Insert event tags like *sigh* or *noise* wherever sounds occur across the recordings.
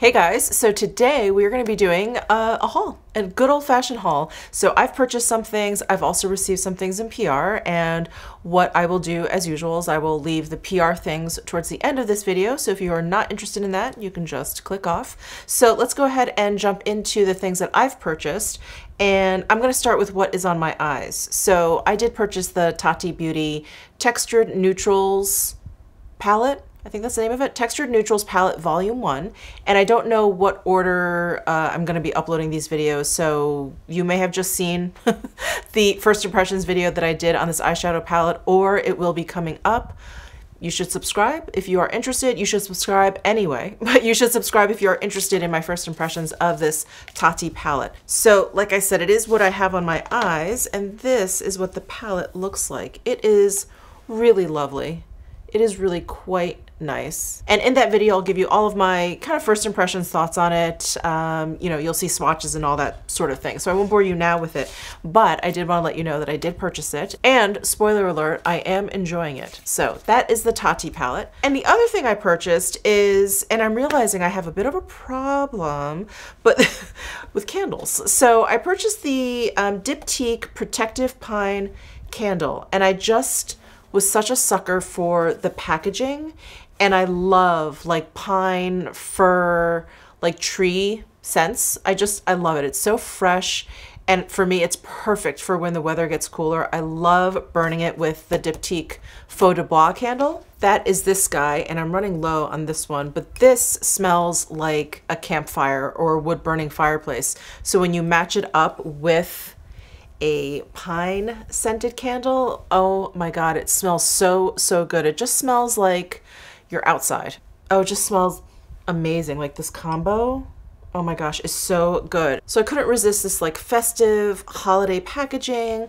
Hey guys, so today we are going to be doing a, a haul, a good old fashioned haul. So I've purchased some things, I've also received some things in PR, and what I will do as usual is I will leave the PR things towards the end of this video. So if you are not interested in that, you can just click off. So let's go ahead and jump into the things that I've purchased. And I'm going to start with what is on my eyes. So I did purchase the Tati Beauty Textured Neutrals palette I think that's the name of it, Textured Neutrals Palette Volume 1. And I don't know what order uh, I'm going to be uploading these videos, so you may have just seen *laughs* the first impressions video that I did on this eyeshadow palette, or it will be coming up. You should subscribe if you are interested. You should subscribe anyway, *laughs* but you should subscribe if you're interested in my first impressions of this Tati palette. So like I said, it is what I have on my eyes, and this is what the palette looks like. It is really lovely. It is really quite nice. And in that video, I'll give you all of my kind of first impressions, thoughts on it. Um, you know, you'll see swatches and all that sort of thing. So I won't bore you now with it, but I did want to let you know that I did purchase it. And spoiler alert, I am enjoying it. So that is the Tati palette. And the other thing I purchased is, and I'm realizing I have a bit of a problem, but *laughs* with candles. So I purchased the um, Diptyque Protective Pine candle and I just was such a sucker for the packaging and I love like pine, fir, like tree scents. I just, I love it. It's so fresh. And for me, it's perfect for when the weather gets cooler. I love burning it with the Diptyque Feu de Bois candle. That is this guy, and I'm running low on this one, but this smells like a campfire or a wood burning fireplace. So when you match it up with a pine scented candle, oh my God, it smells so, so good. It just smells like you're outside. Oh, it just smells amazing. Like this combo, oh my gosh, is so good. So I couldn't resist this like festive holiday packaging,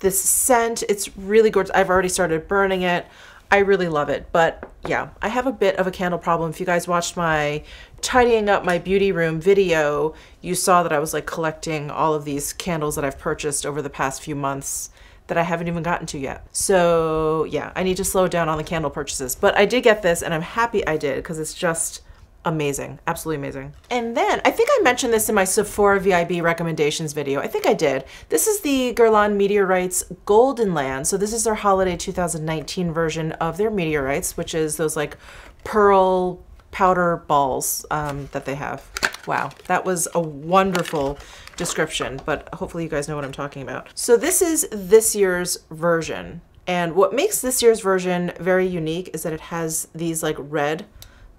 this scent. It's really gorgeous. I've already started burning it. I really love it. But yeah, I have a bit of a candle problem. If you guys watched my tidying up my beauty room video, you saw that I was like collecting all of these candles that I've purchased over the past few months that I haven't even gotten to yet. So yeah, I need to slow down on the candle purchases. But I did get this and I'm happy I did because it's just amazing. Absolutely amazing. And then I think I mentioned this in my Sephora VIB recommendations video. I think I did. This is the Guerlain Meteorites Goldenland. So this is their holiday 2019 version of their meteorites, which is those like pearl powder balls um, that they have. Wow, that was a wonderful description, but hopefully you guys know what I'm talking about. So this is this year's version. And what makes this year's version very unique is that it has these like red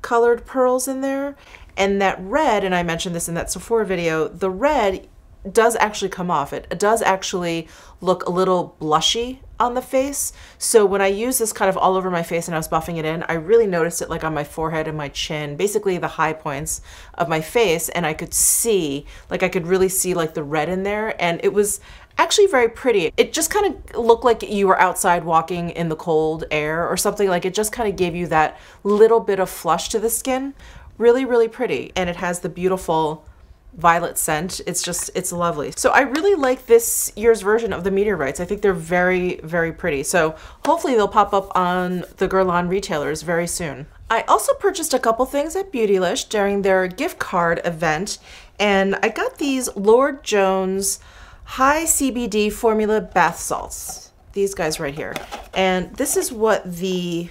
colored pearls in there. And that red, and I mentioned this in that Sephora video, the red does actually come off. It, does actually look a little blushy on the face. So when I use this kind of all over my face and I was buffing it in, I really noticed it like on my forehead and my chin, basically the high points of my face. And I could see, like I could really see like the red in there. And it was actually very pretty. It just kind of looked like you were outside walking in the cold air or something. Like it just kind of gave you that little bit of flush to the skin. Really, really pretty. And it has the beautiful violet scent. It's just, it's lovely. So I really like this year's version of the meteorites. I think they're very, very pretty. So hopefully they'll pop up on the Guerlain retailers very soon. I also purchased a couple things at Beautylish during their gift card event, and I got these Lord Jones high CBD formula bath salts. These guys right here. And this is what the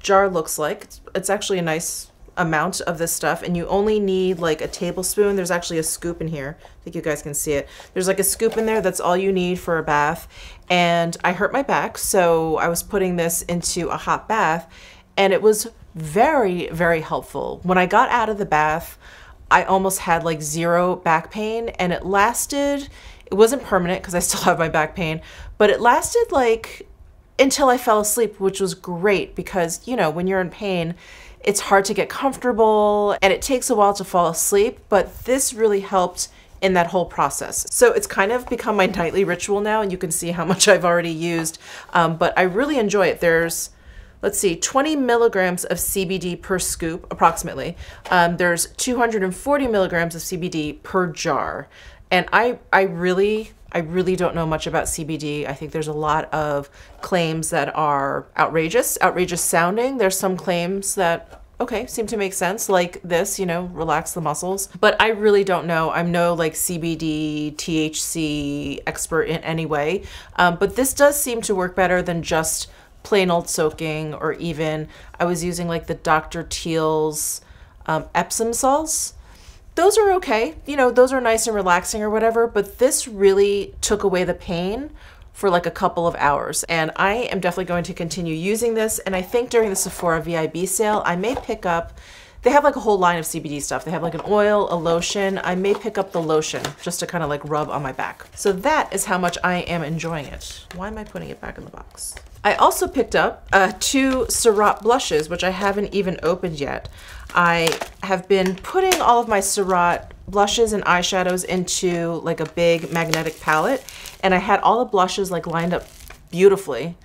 jar looks like. It's, it's actually a nice amount of this stuff and you only need like a tablespoon. There's actually a scoop in here. I think you guys can see it. There's like a scoop in there. That's all you need for a bath. And I hurt my back, so I was putting this into a hot bath and it was very, very helpful. When I got out of the bath, I almost had like zero back pain and it lasted, it wasn't permanent because I still have my back pain, but it lasted like until I fell asleep, which was great because, you know, when you're in pain, it's hard to get comfortable and it takes a while to fall asleep, but this really helped in that whole process. So it's kind of become my *laughs* nightly ritual now and you can see how much I've already used, um, but I really enjoy it. There's, let's see, 20 milligrams of CBD per scoop, approximately. Um, there's 240 milligrams of CBD per jar. And I, I really I really don't know much about CBD. I think there's a lot of claims that are outrageous, outrageous sounding. There's some claims that okay, seem to make sense. Like this, you know, relax the muscles. But I really don't know. I'm no like CBD, THC expert in any way. Um, but this does seem to work better than just plain old soaking, or even I was using like the Dr. Teal's um, Epsom salts. Those are okay. You know, those are nice and relaxing or whatever. But this really took away the pain for like a couple of hours. And I am definitely going to continue using this. And I think during the Sephora VIB sale, I may pick up, they have like a whole line of CBD stuff. They have like an oil, a lotion. I may pick up the lotion just to kind of like rub on my back. So that is how much I am enjoying it. Why am I putting it back in the box? I also picked up uh, two Surratt blushes, which I haven't even opened yet. I have been putting all of my Surratt blushes and eyeshadows into like a big magnetic palette and I had all the blushes like lined up beautifully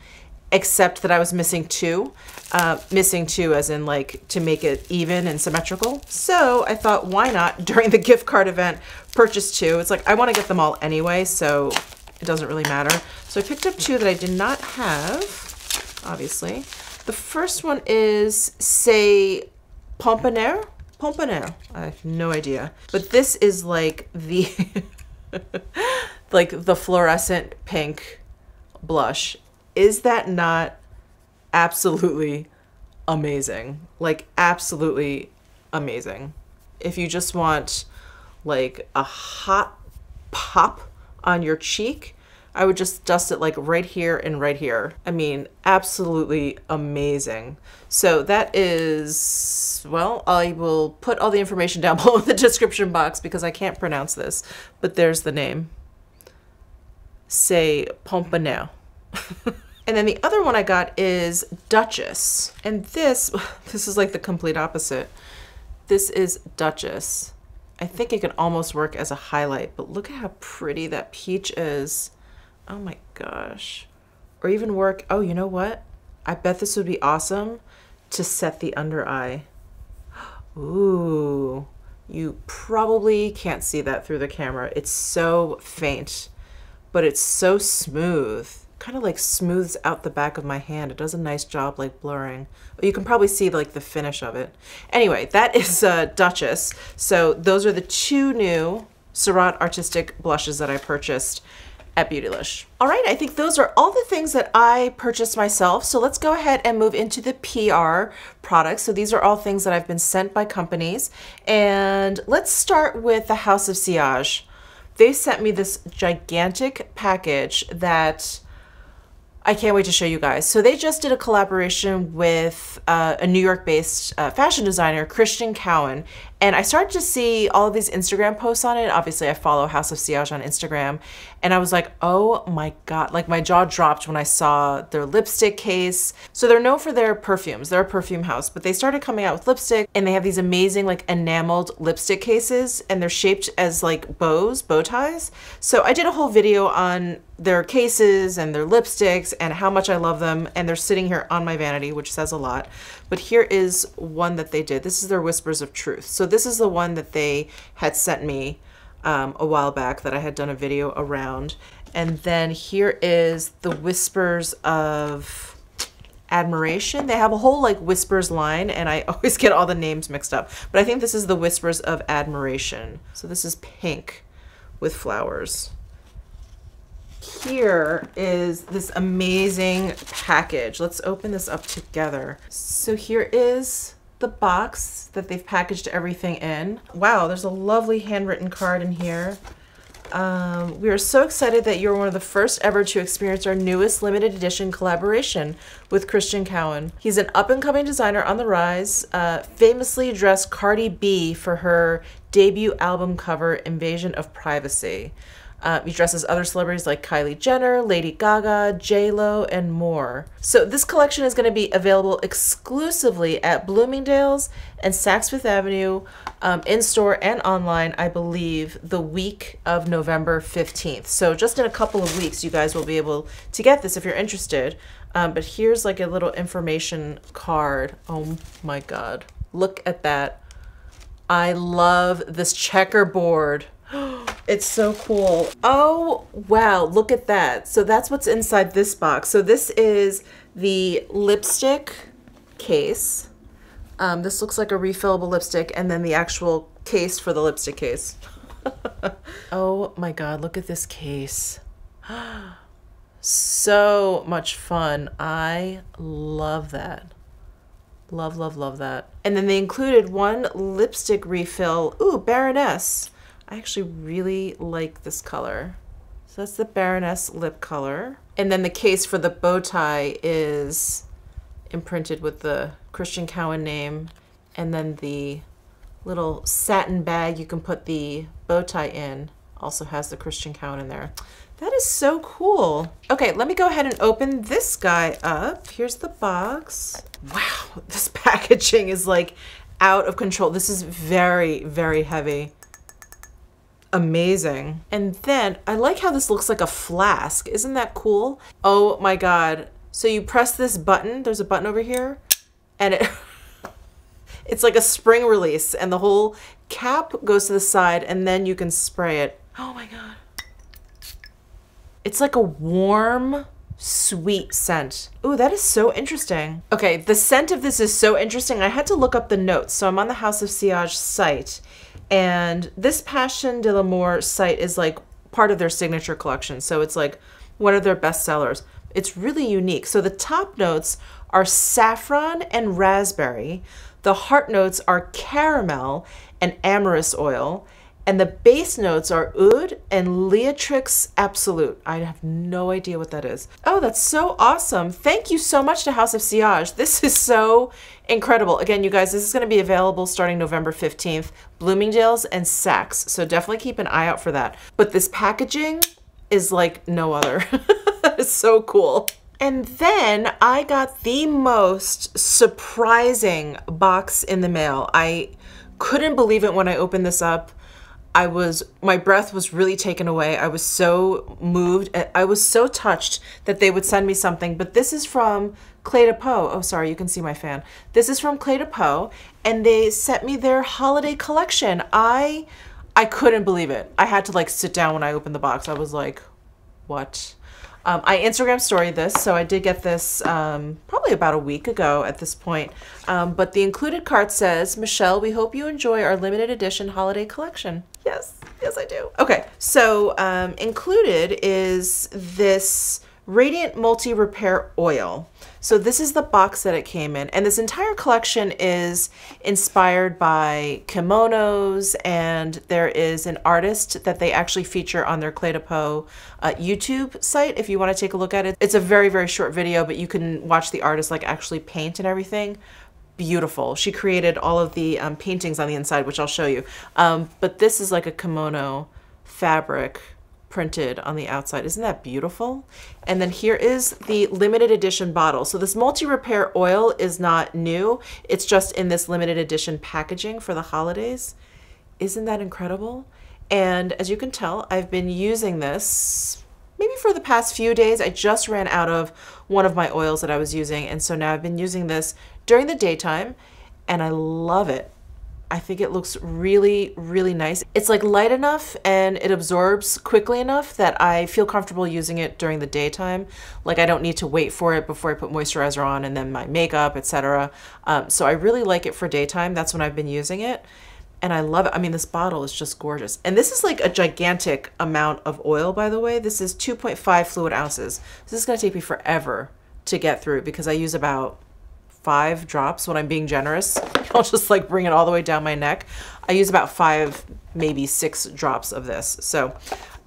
except that I was missing two. Uh, missing two as in like to make it even and symmetrical. So I thought why not *laughs* during the gift card event purchase two. It's like I want to get them all anyway so it doesn't really matter. So I picked up two that I did not have obviously. The first one is say Pompanaire? Pompanaire. I have no idea. But this is like the *laughs* like the fluorescent pink blush. Is that not absolutely amazing? Like absolutely amazing. If you just want like a hot pop on your cheek, I would just dust it like right here and right here. I mean, absolutely amazing. So that is, well, I will put all the information down *laughs* below in the description box because I can't pronounce this, but there's the name. Say Pompano. *laughs* and then the other one I got is Duchess. And this, *laughs* this is like the complete opposite. This is Duchess. I think it could almost work as a highlight, but look at how pretty that peach is. Oh my gosh. Or even work, oh, you know what? I bet this would be awesome to set the under eye. *gasps* Ooh, you probably can't see that through the camera. It's so faint, but it's so smooth. Kind of like smooths out the back of my hand. It does a nice job like blurring. You can probably see like the finish of it. Anyway, that *laughs* is uh, Duchess. So those are the two new Surratt Artistique blushes that I purchased at Beautylish. All right, I think those are all the things that I purchased myself. So let's go ahead and move into the PR products. So these are all things that I've been sent by companies. And let's start with the House of Sillage. They sent me this gigantic package that I can't wait to show you guys. So they just did a collaboration with uh, a New York-based uh, fashion designer, Christian Cowan, and I started to see all of these Instagram posts on it. Obviously, I follow House of Sillage on Instagram. And I was like, oh my God. Like my jaw dropped when I saw their lipstick case. So they're known for their perfumes. They're a perfume house, but they started coming out with lipstick and they have these amazing like enameled lipstick cases and they're shaped as like bows, bow ties. So I did a whole video on their cases and their lipsticks and how much I love them. And they're sitting here on my vanity, which says a lot. But here is one that they did. This is their Whispers of Truth. So this is the one that they had sent me um, a while back that I had done a video around. And then here is the Whispers of Admiration. They have a whole like Whispers line and I *laughs* always get all the names mixed up. But I think this is the Whispers of Admiration. So this is pink with flowers here is this amazing package. Let's open this up together. So here is the box that they've packaged everything in. Wow, there's a lovely handwritten card in here. Um, we are so excited that you're one of the first ever to experience our newest limited edition collaboration with Christian Cowan. He's an up and coming designer on the rise, uh, famously dressed Cardi B for her debut album cover, Invasion of Privacy. Uh, he dresses other celebrities like Kylie Jenner, Lady Gaga, J-Lo, and more. So this collection is going to be available exclusively at Bloomingdale's and Saks Fifth Avenue um, in-store and online, I believe, the week of November 15th. So just in a couple of weeks, you guys will be able to get this if you're interested. Um, but here's like a little information card. Oh my God. Look at that. I love this checkerboard. *gasps* It's so cool. Oh, wow. Look at that. So that's what's inside this box. So this is the lipstick case. Um, this looks like a refillable lipstick and then the actual case for the lipstick case. *laughs* oh my god, look at this case. *gasps* so much fun. I love that. Love, love, love that. And then they included one lipstick refill. Ooh, Baroness. I actually really like this color. So that's the Baroness lip color. And then the case for the bow tie is imprinted with the Christian Cowan name. And then the little satin bag you can put the bow tie in also has the Christian Cowan in there. That is so cool. Okay, let me go ahead and open this guy up. Here's the box. Wow, *laughs* this packaging is like out of control. This is very, very heavy. Amazing. And then I like how this looks like a flask. Isn't that cool? Oh my God. So you press this button, there's a button over here, and it *laughs* it's like a spring release and the whole cap goes to the side and then you can spray it. Oh my God. It's like a warm, sweet scent. Ooh, that is so interesting. Okay, the scent of this is so interesting. I had to look up the notes. So I'm on the House of Sillage site, and this Passion de l'Amour site is like part of their signature collection. So it's like one of their best sellers. It's really unique. So the top notes are saffron and raspberry. The heart notes are caramel and amyris oil. And the bass notes are Oud and Leatrix Absolute. I have no idea what that is. Oh, that's so awesome. Thank you so much to House of Sillage. This is so incredible. Again, you guys, this is going to be available starting November 15th, Bloomingdale's and Saks. So definitely keep an eye out for that. But this packaging is like no other. *laughs* it's so cool. And then I got the most surprising box in the mail. I couldn't believe it when I opened this up. I was, my breath was really taken away. I was so moved. I was so touched that they would send me something. But this is from Clé de Peau. Oh, sorry, you can see my fan. This is from Clé de Peau, and they sent me their holiday collection. I, I couldn't believe it. I had to like sit down when I opened the box. I was like, what? Um, I Instagram story this, so I did get this um, probably about a week ago at this point. Um, but the included card says, Michele, we hope you enjoy our limited edition holiday collection. Yes, yes, I do. Okay, so um, included is this Radiant Multi Repair Oil. So this is the box that it came in. And this entire collection is inspired by kimonos and there is an artist that they actually feature on their Clé de Peau uh, YouTube site if you want to take a look at it. It's a very, very short video, but you can watch the artist like actually paint and everything beautiful. She created all of the um, paintings on the inside, which I'll show you. Um, but this is like a kimono fabric printed on the outside. Isn't that beautiful? And then here is the limited edition bottle. So this multi-repair oil is not new. It's just in this limited edition packaging for the holidays. Isn't that incredible? And as you can tell, I've been using this maybe for the past few days. I just ran out of one of my oils that I was using. And so now I've been using this during the daytime and I love it. I think it looks really, really nice. It's like light enough and it absorbs quickly enough that I feel comfortable using it during the daytime. Like I don't need to wait for it before I put moisturizer on and then my makeup, etc. Um, so I really like it for daytime. That's when I've been using it. And I love it. I mean, this bottle is just gorgeous. And this is like a gigantic amount of oil, by the way. This is 2.5 fluid ounces. This is going to take me forever to get through because I use about five drops when I'm being generous. *laughs* I'll just like bring it all the way down my neck. I use about five, maybe six drops of this. So,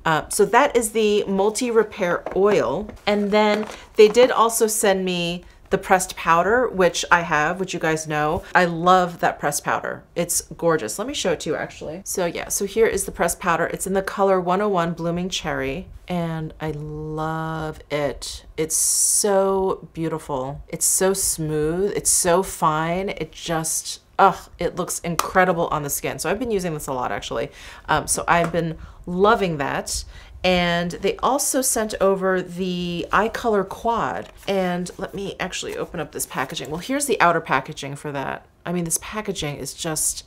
uh, so that is the multi-repair oil. And then they did also send me the pressed powder, which I have, which you guys know. I love that pressed powder. It's gorgeous. Let me show it to you actually. So yeah, so here is the pressed powder. It's in the color 101 Blooming Cherry and I love it. It's so beautiful. It's so smooth. It's so fine. It just, ugh, it looks incredible on the skin. So I've been using this a lot actually. Um, so I've been loving that. And they also sent over the eye color quad. And let me actually open up this packaging. Well, here's the outer packaging for that. I mean, this packaging is just,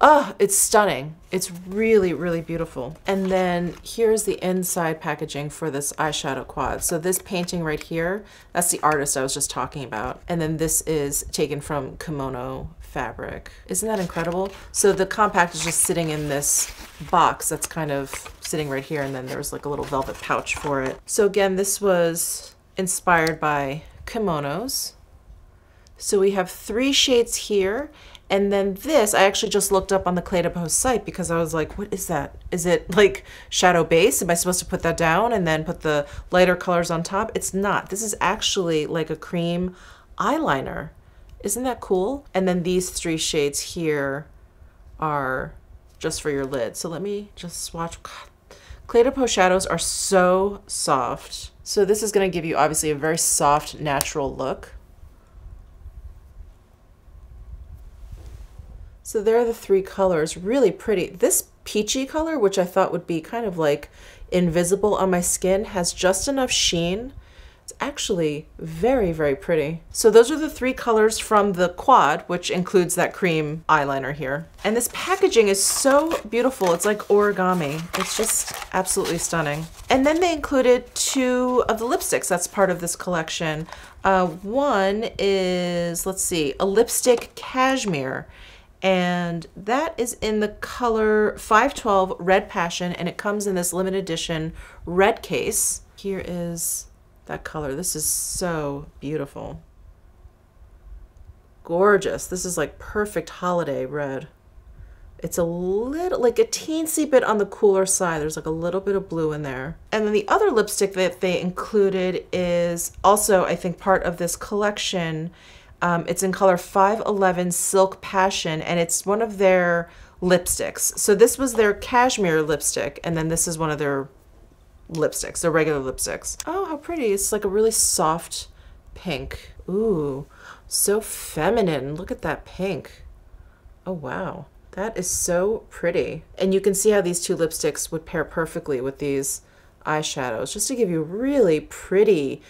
Oh, it's stunning. It's really, really beautiful. And then here's the inside packaging for this eyeshadow quad. So this painting right here, that's the artist I was just talking about. And then this is taken from kimono fabric. Isn't that incredible? So the compact is just sitting in this box that's kind of sitting right here and then there's like a little velvet pouch for it. So again, this was inspired by kimonos. So we have three shades here and then this, I actually just looked up on the de Peau site because I was like, what is that? Is it like shadow base? Am I supposed to put that down and then put the lighter colors on top? It's not. This is actually like a cream eyeliner. Isn't that cool? And then these three shades here are just for your lid. So let me just swatch. God. De Peau shadows are so soft. So this is going to give you obviously a very soft, natural look. So there are the three colors, really pretty. This peachy color, which I thought would be kind of like invisible on my skin, has just enough sheen it's actually very, very pretty. So those are the three colors from the quad, which includes that cream eyeliner here. And this packaging is so beautiful. It's like origami. It's just absolutely stunning. And then they included two of the lipsticks that's part of this collection. Uh, one is, let's see, a lipstick cashmere and that is in the color 512 Red Passion, and it comes in this limited edition red case. Here is that color. This is so beautiful. Gorgeous. This is like perfect holiday red. It's a little, like a teensy bit on the cooler side. There's like a little bit of blue in there. And then the other lipstick that they included is also, I think, part of this collection. Um, it's in color 511 Silk Passion, and it's one of their lipsticks. So this was their cashmere lipstick, and then this is one of their lipsticks. They're regular lipsticks. Oh, how pretty. It's like a really soft pink. Ooh, so feminine. Look at that pink. Oh, wow. That is so pretty. And you can see how these two lipsticks would pair perfectly with these eyeshadows, just to give you a really pretty,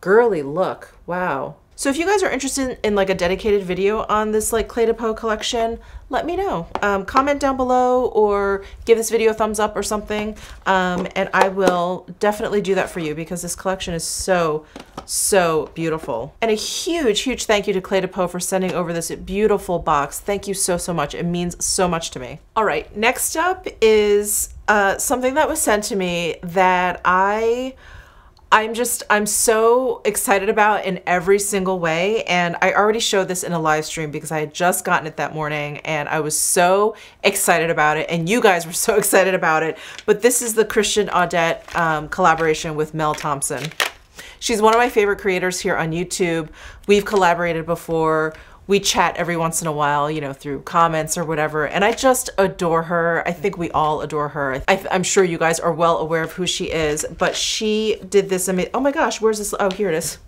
girly look. Wow. So if you guys are interested in like a dedicated video on this like Clé de Peau collection, let me know. Um, comment down below or give this video a thumbs up or something. Um, and I will definitely do that for you because this collection is so, so beautiful. And a huge, huge thank you to Clé de Peau for sending over this beautiful box. Thank you so, so much. It means so much to me. All right, next up is uh, something that was sent to me that I I'm just, I'm so excited about in every single way. And I already showed this in a live stream because I had just gotten it that morning and I was so excited about it. And you guys were *laughs* so excited about it. But this is the Christian Audette um, collaboration with Mel Thompson. She's one of my favorite creators here on YouTube. We've collaborated before we chat every once in a while, you know, through comments or whatever. And I just adore her. I think we all adore her. I, am sure you guys are well aware of who she is, but she did this amazing. Oh my gosh, where's this? Oh, here it is.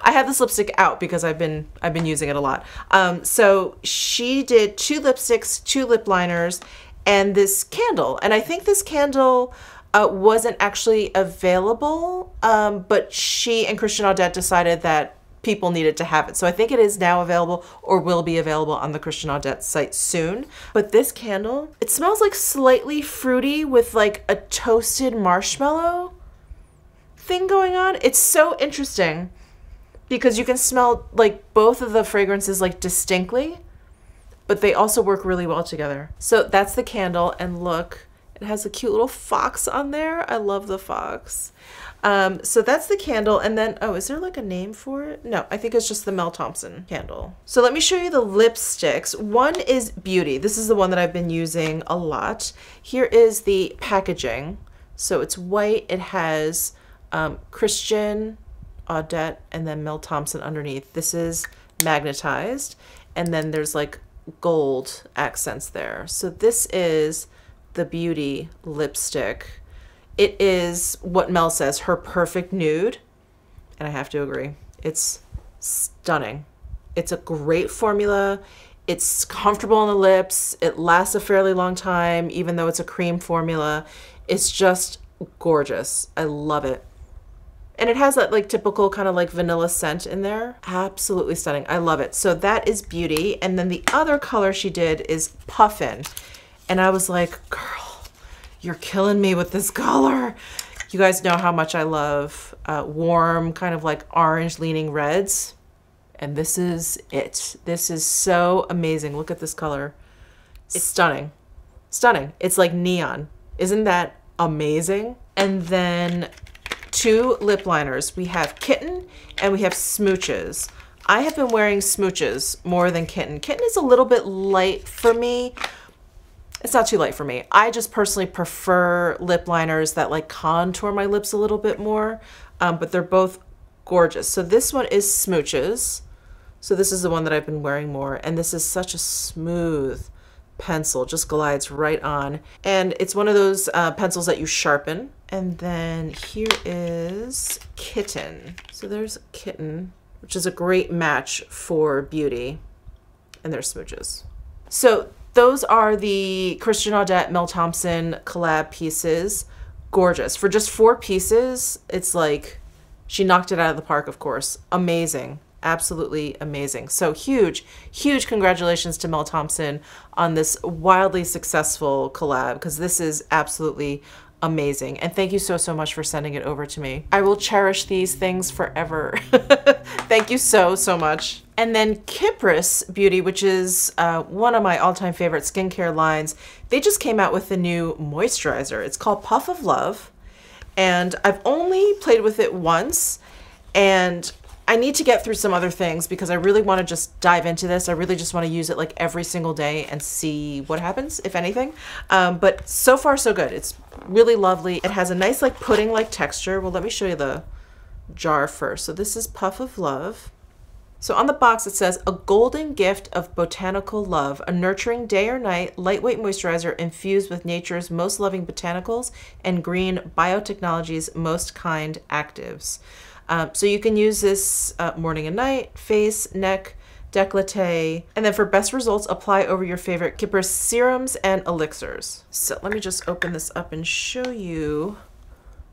I have this lipstick out because I've been I've been using it a lot. Um, so she did two lipsticks, two lip liners, and this candle. And I think this candle uh, wasn't actually available, um, but she and Christian Audette decided that people needed to have it. So I think it is now available or will be available on the Christian Audette site soon. But this candle, it smells like slightly fruity with like a toasted marshmallow thing going on. It's so interesting because you can smell like both of the fragrances like distinctly, but they also work really well together. So that's the candle and look, it has a cute little fox on there. I love the fox. Um, so that's the candle. And then, oh, is there like a name for it? No, I think it's just the Mel Thompson candle. So let me show you the lipsticks. One is Beauty. This is the one that I've been using a lot. Here is the packaging. So it's white. It has um, Christian, Audette, and then Mel Thompson underneath. This is magnetized. And then there's like gold accents there. So this is the Beauty lipstick. It is what Mel says, her perfect nude. And I have to agree. It's stunning. It's a great formula. It's comfortable on the lips. It lasts a fairly long time, even though it's a cream formula. It's just gorgeous. I love it. And it has that like typical kind of like vanilla scent in there. Absolutely stunning. I love it. So that is Beauty. And then the other color she did is Puffin. And I was like, girl, you're killing me with this color. You guys know how much I love uh, warm, kind of like orange leaning reds. And this is it. This is so amazing. Look at this color. It's stunning. Stunning. It's like neon. Isn't that amazing? And then two lip liners. We have Kitten and we have Smooches. I have been wearing Smooches more than Kitten. Kitten is a little bit light for me. It's not too light for me. I just personally prefer lip liners that like contour my lips a little bit more, um, but they're both gorgeous. So this one is Smooches. So this is the one that I've been wearing more, and this is such a smooth pencil, just glides right on. And it's one of those uh, pencils that you sharpen. And then here is Kitten. So there's Kitten, which is a great match for Beauty. And there's Smooches. So those are the Christian Audette Mel Thompson collab pieces. Gorgeous. For just four pieces, it's like she knocked it out of the park, of course. Amazing absolutely amazing. So huge, huge congratulations to Mel Thompson on this wildly successful collab because this is absolutely amazing. And thank you so, so much for sending it over to me. I will cherish these things forever. *laughs* thank you so, so much. And then Kypris Beauty, which is uh, one of my all-time favorite skincare lines, they just came out with a new moisturizer. It's called Puff of Love. And I've only played with it once. And I need to get through some other things because I really want to just dive into this. I really just want to use it like every single day and see what happens, if anything. Um, but so far, so good. It's really lovely. It has a nice like pudding-like texture. Well, let me show you the jar first. So this is Puff of Love. So on the box it says, a golden gift of botanical love, a nurturing day or night lightweight moisturizer infused with nature's most loving botanicals and green biotechnology's most kind actives. Um, so you can use this uh, morning and night, face, neck, décolleté, and then for best results, apply over your favorite Kypris serums and elixirs. So let me just open this up and show you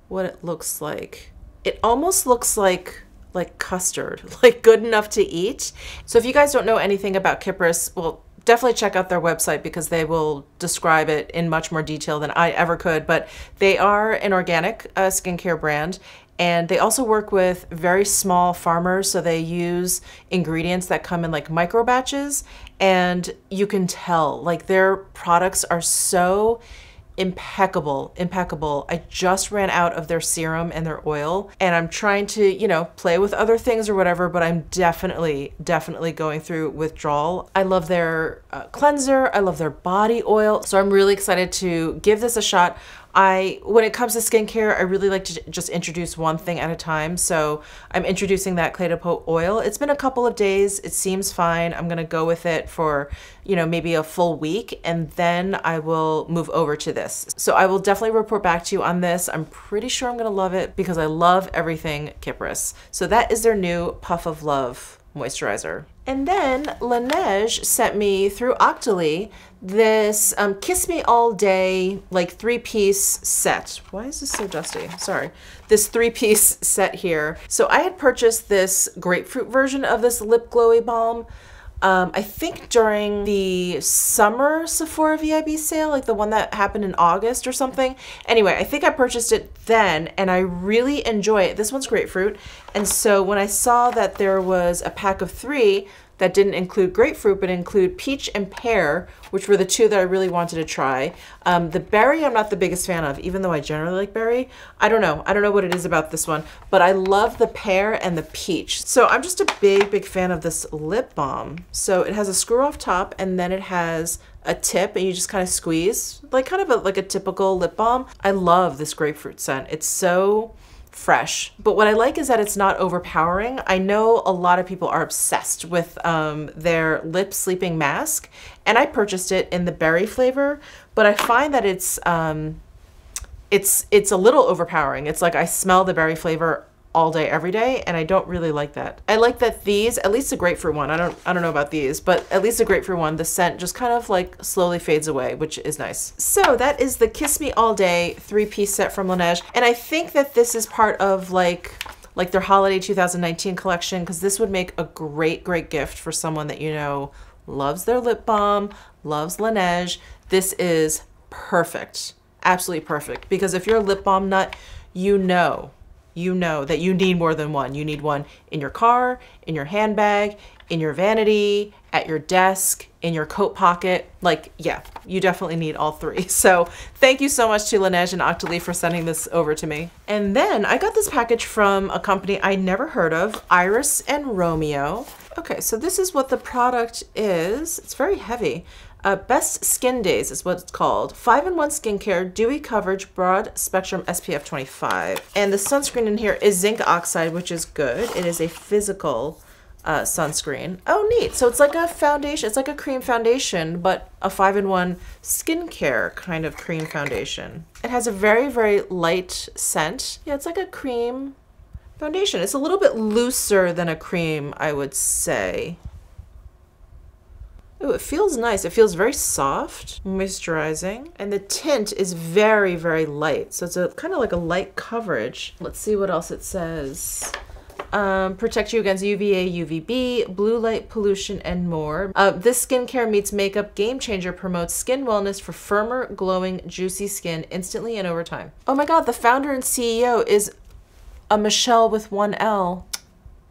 what it looks like. It almost looks like like custard, *laughs* like good enough to eat. So if you guys don't know anything about Kypris, well, definitely check out their website because they will describe it in much more detail than I ever could. But they are an organic uh, skincare brand and they also work with very small farmers, so they use ingredients that come in like micro batches. And you can tell, like, their products are so impeccable, impeccable. I just ran out of their serum and their oil, and I'm trying to, you know, play with other things or whatever, but I'm definitely, definitely going through withdrawal. I love their uh, cleanser, I love their body oil, so I'm really excited to give this a shot. I, when it comes to skincare, I really like to just introduce one thing at a time. So I'm introducing that Clé de Peau oil. It's been a couple of days. It seems fine. I'm going to go with it for, you know, maybe a full week and then I will move over to this. So I will definitely report back to you on this. I'm pretty sure I'm going to love it because I love everything Kypris. So that is their new Puff of Love moisturizer. And then Laneige sent me through Octoly this um, Kiss Me All Day like three piece set. Why is this so dusty? Sorry. This three piece set here. So I had purchased this grapefruit version of this lip glowy balm um, I think during the summer Sephora VIB sale, like the one that happened in August or something. Anyway, I think I purchased it then and I really enjoy it. This one's grapefruit. And so when I saw that there was a pack of three, that didn't include grapefruit, but include peach and pear, which were the two that I really wanted to try. Um, the berry, I'm not the biggest fan of, even though I generally like berry. I don't know. I don't know what it is about this one, but I love the pear and the peach. So I'm just a big, big fan of this lip balm. So it has a screw off top and then it has a tip and you just kind of squeeze like kind of a, like a typical lip balm. I love this grapefruit scent. It's so fresh. But what I like is that it's not overpowering. I know a lot of people are obsessed with um, their lip sleeping mask, and I purchased it in the berry flavor, but I find that it's um, it's it's a little overpowering. It's like I smell the berry flavor all day every day and I don't really like that. I like that these, at least the grapefruit one, I don't I don't know about these, but at least the grapefruit one, the scent just kind of like slowly fades away, which is nice. So that is the Kiss Me All Day three-piece set from Laneige and I think that this is part of like like their holiday 2019 collection, because this would make a great, great gift for someone that you know loves their lip balm, loves Laneige. This is perfect, absolutely perfect. Because if you're a lip balm nut, you know, you know that you need more than one. You need one in your car, in your handbag, in your vanity, at your desk, in your coat pocket. Like, yeah, you definitely need all three. *laughs* So thank you so much to Laneige and Octoly for sending this over to me. And then I got this package from a company I never heard of, Iris and Romeo. Okay, so this is what the product is. It's very heavy. Uh, Best Skin Days is what it's called. 5-in-1 skincare, dewy coverage, broad spectrum SPF 25. And the sunscreen in here is zinc oxide, which is good. It is a physical uh, sunscreen. Oh, neat. So it's like a foundation. It's like a cream foundation, but a 5-in-1 skincare kind of cream foundation. It has a very, very light scent. Yeah, it's like a cream foundation. It's a little bit looser than a cream, I would say. Oh, it feels nice. It feels very soft, moisturizing, and the tint is very, very light. So it's a kind of like a light coverage. Let's see what else it says. Um, protect you against UVA, UVB, blue light pollution, and more. Uh, this skincare meets makeup game changer promotes skin wellness for firmer, glowing, juicy skin instantly and over time. Oh my god, the founder and CEO is a Michele with one L.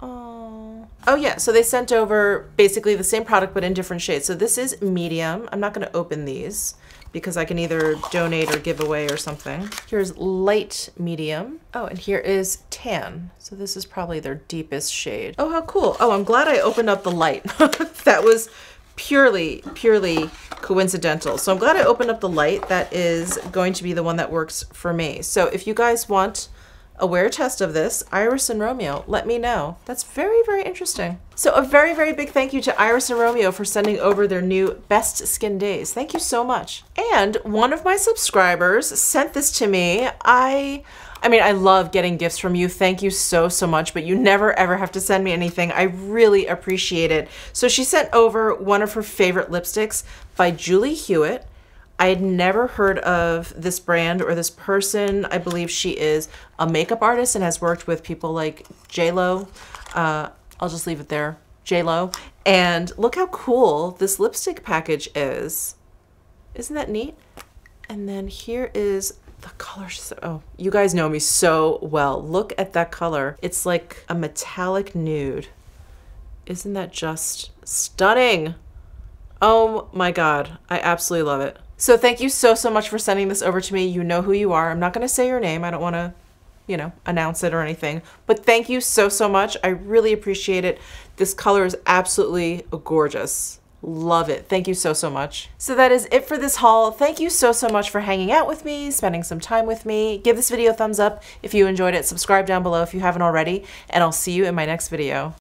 Oh. Oh yeah, so they sent over basically the same product but in different shades. So this is medium. I'm not going to open these because I can either donate or give away or something. Here's light medium. Oh, and here is tan. So this is probably their deepest shade. Oh, how cool. Oh, I'm glad I opened up the light. *laughs* that was purely, purely coincidental. So I'm glad I opened up the light. That is going to be the one that works for me. So if you guys want a wear test of this, Iris and Romeo, let me know. That's very, very interesting. So a very, very big thank you to Iris and Romeo for sending over their new Best Skin Days. Thank you so much. And one of my subscribers sent this to me. I I mean, I love getting gifts from you. Thank you so, so much, but you never ever have to send me anything. I really appreciate it. So she sent over one of her favorite lipsticks by Julie Hewett. I had never heard of this brand or this person. I believe she is a makeup artist and has worked with people like J-Lo. Uh, I'll just leave it there. J-Lo. And look how cool this lipstick package is. Isn't that neat? And then here is the color. So, oh, you guys know me so well. Look at that color. It's like a metallic nude. Isn't that just stunning? Oh my God. I absolutely love it. So thank you so, so much for sending this over to me. You know who you are. I'm not going to say your name. I don't want to, you know, announce it or anything. But thank you so, so much. I really appreciate it. This color is absolutely gorgeous. Love it. Thank you so, so much. So that is it for this haul. Thank you so, so much for hanging out with me, spending some time with me. Give this video a thumbs up if you enjoyed it. Subscribe down below if you haven't already. And I'll see you in my next video.